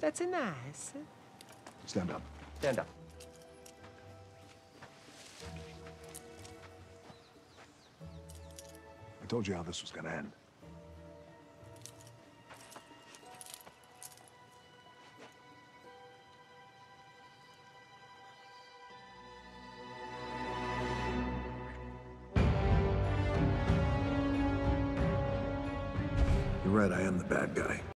That's nice. Stand up. Stand up. I told you how this was gonna end. You're right, I am the bad guy.